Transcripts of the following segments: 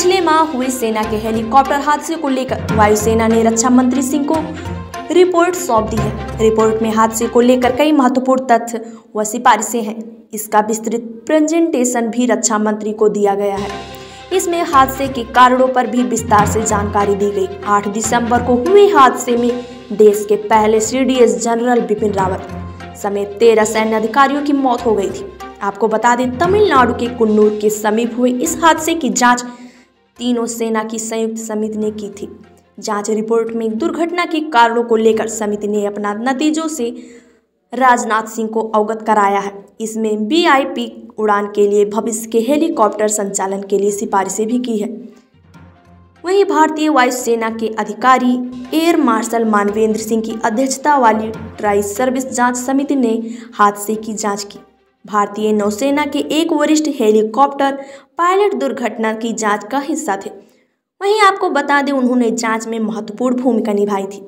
पिछले माह हुए सेना के हेलीकॉप्टर हादसे को लेकर वायुसेना ने रक्षा मंत्री सिंह को रिपोर्ट सौंप दी है। रिपोर्ट में हादसे को लेकर कई महत्वपूर्ण तथ्य व सिफारिशें हैं। इसका विस्तृत प्रेजेंटेशन भी रक्षा मंत्री को दिया गया है। इसमें हादसे के कारणों पर भी विस्तार से जानकारी दी गई। 8 दिसंबर को हुए हादसे में देश के पहले सीडीएस जनरल बिपिन रावत समेत तेरह सैन्य अधिकारियों की मौत हो गई थी। आपको बता दें, तमिलनाडु के कुन्नूर के समीप हुए इस हादसे की जाँच तीनों सेना की संयुक्त समिति ने की थी। जाँच रिपोर्ट में दुर्घटना के कारणों को लेकर समिति ने अपना नतीजों से राजनाथ सिंह को अवगत कराया है। इसमें वीआईपी उड़ान के लिए भविष्य के हेलीकॉप्टर संचालन के लिए सिफारिशें भी की है। वहीं भारतीय वायुसेना के अधिकारी एयर मार्शल मानवेंद्र सिंह की अध्यक्षता वाली ट्राई सर्विस जाँच समिति ने हादसे की जाँच की। भारतीय नौसेना के एक वरिष्ठ हेलीकॉप्टर पायलट दुर्घटना की जाँच का हिस्सा थे। वहीं आपको बता दें, उन्होंने जाँच में महत्वपूर्ण भूमिका निभाई थी।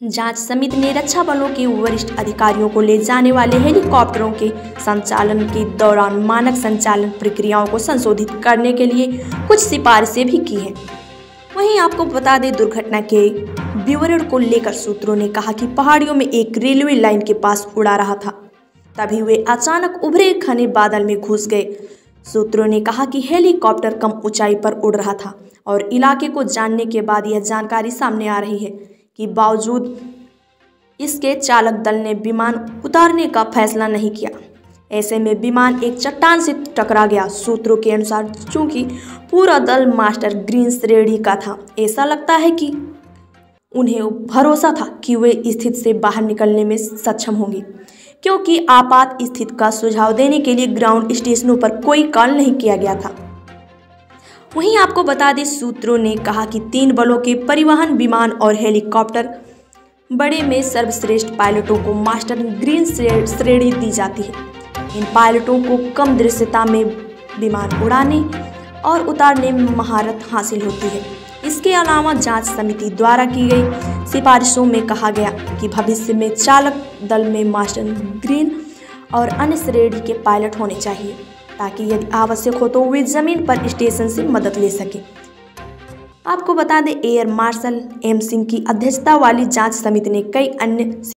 जाँच समिति ने रक्षा बलों के वरिष्ठ अधिकारियों को ले जाने वाले हेलीकॉप्टरों के संचालन के दौरान मानक संचालन प्रक्रियाओं को संशोधित करने के लिए कुछ सिफारिशें भी की हैं। वहीं आपको बता दें, दुर्घटना के विवरण को लेकर सूत्रों ने कहा कि पहाड़ियों में एक रेलवे लाइन के पास उड़ा रहा था। तभी वे अचानक उभरे घने बादल में घुस गए। सूत्रों ने कहा कि हेलीकॉप्टर कम ऊंचाई पर उड़ रहा था और इलाके को जानने के बाद यह जानकारी सामने आ रही है कि बावजूद इसके चालक दल ने विमान उतारने का फैसला नहीं किया। ऐसे में विमान एक चट्टान से टकरा गया। सूत्रों के अनुसार, चूँकि पूरा दल मास्टर ग्रीन श्रेणी का था, ऐसा लगता है कि उन्हें भरोसा था कि वे स्थिति से बाहर निकलने में सक्षम होंगे। क्योंकि आपात स्थिति का सुझाव देने के लिए ग्राउंड स्टेशनों पर कोई कॉल नहीं किया गया था। वहीं आपको बता दें, सूत्रों ने कहा कि तीन बलों के परिवहन, विमान और हेलीकॉप्टर बड़े में सर्वश्रेष्ठ पायलटों को मास्टर ग्रीन श्रेणी दी जाती है। इन पायलटों को कम दृश्यता में विमान उड़ाने और उतारने में महारत हासिल होती है। इसके अलावा जाँच समिति द्वारा की गई। सिफारिशों में कहा गया कि भविष्य में चालक दल में मास्टर ग्रीन और अन्य श्रेणी के पायलट होने चाहिए, ताकि यदि आवश्यक हो तो वे ज़मीन पर स्टेशन से मदद ले सकें। आपको बता दें, एयर मार्शल एम सिंह की अध्यक्षता वाली जाँच समिति ने कई अन्य